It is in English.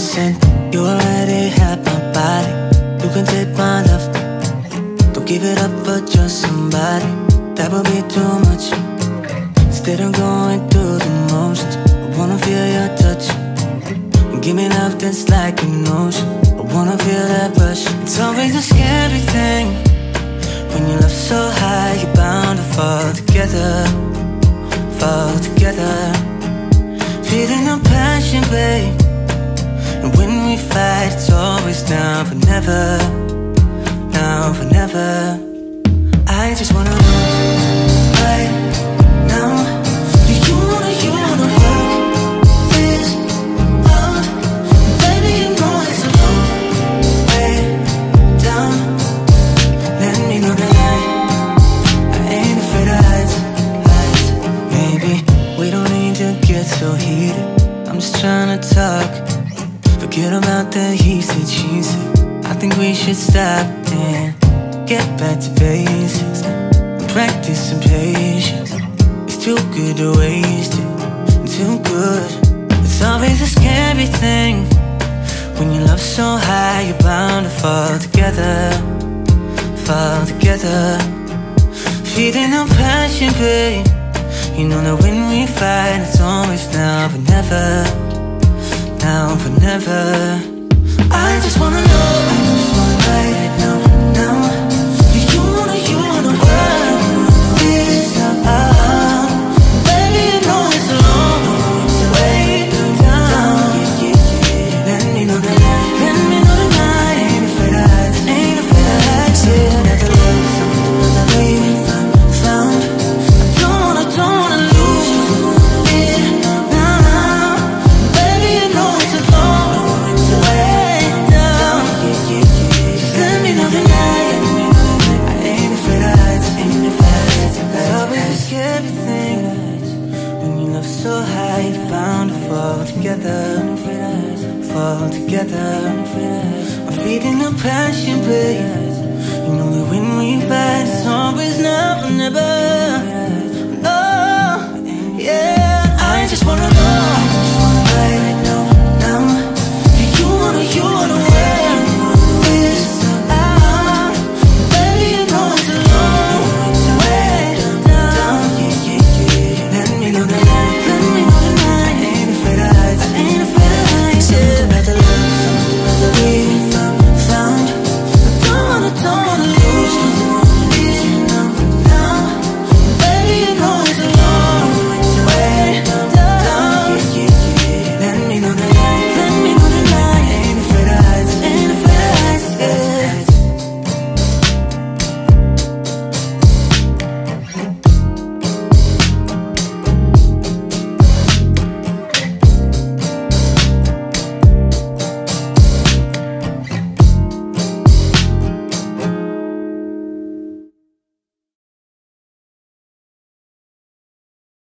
consent You already have my body. You can take my love. Don't give it up for just somebody. That would be too much. Instead I'm going through the most. I wanna feel your touch. Give me love that's like an ocean. I wanna feel that rush. It's always a scary thing When you love so high You're bound to fall together Fall together. Feeling the passion, babe. And when we fight It's always now for never now, for never. I just wanna know right now. Do you wanna, you wanna work this out Baby, you know it's a long way down. Let me know that I, I ain't afraid of heights, heights Maybe we don't need to get so heated. I'm just trying to talk Forget about the he said, she said. I think we should stop and get back to basics. Practice some patience. It's too good to waste it. Too good. It's always a scary thing When you love so high You're bound to fall together Fall together. Feeling no passion, babe. You know that when we fight It's always now but never Now but never I just wanna know, life bound to fall together, fall together. I'm feeling the passion, but you know that when we fight, it's always now or never.